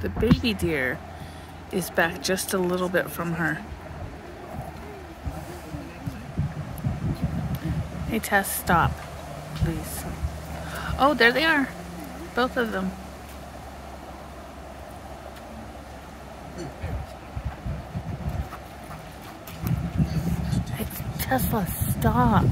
the baby deer is back just a little bit from her. Hey Tess, stop, please. Oh, there they are. Both of them. Hey, Tesla, stop.